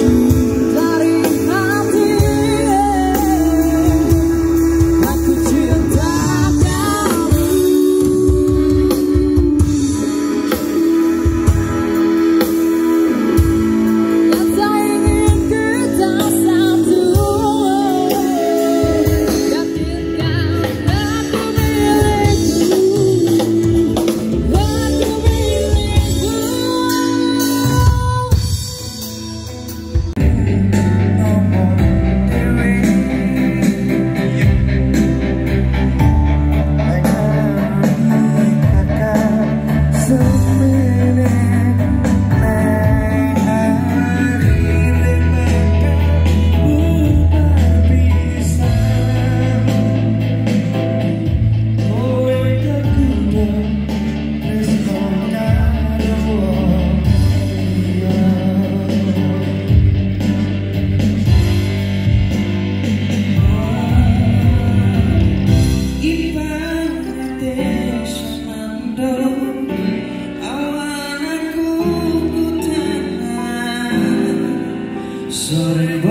you. Just